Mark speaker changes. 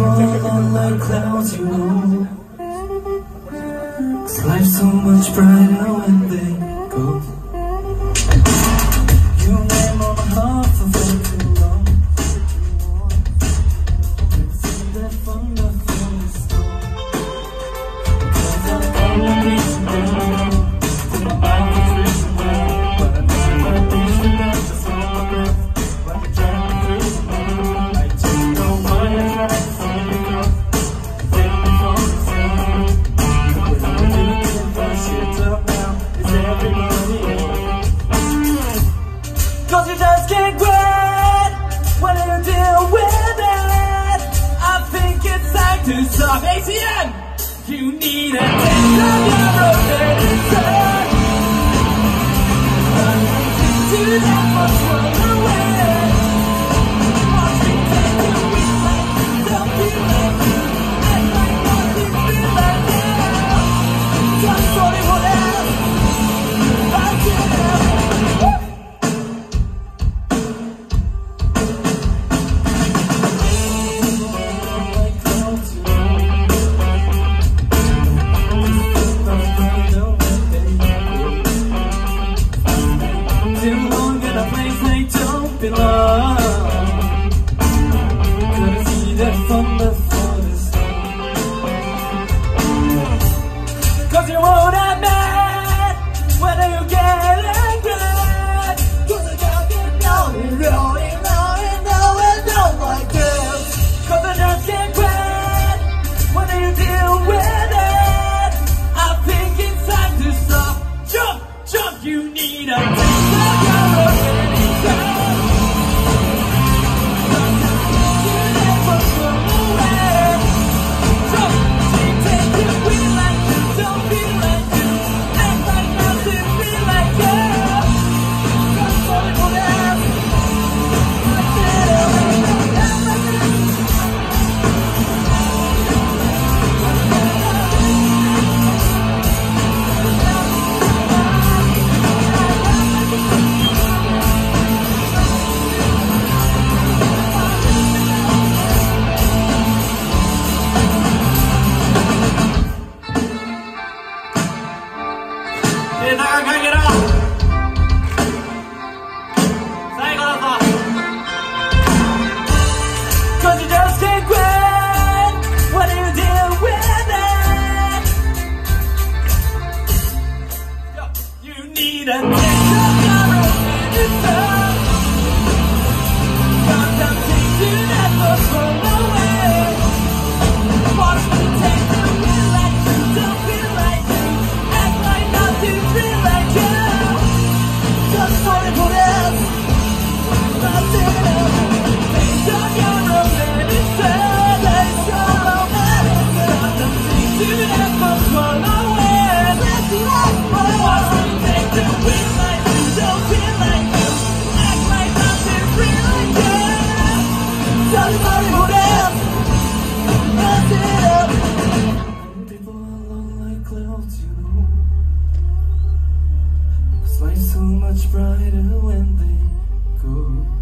Speaker 1: fall clouds you know Cause life's so much brighter when they go You need a taste of attention. الفطرة تمثيل الفطرة 依然天。这 much brighter when they go.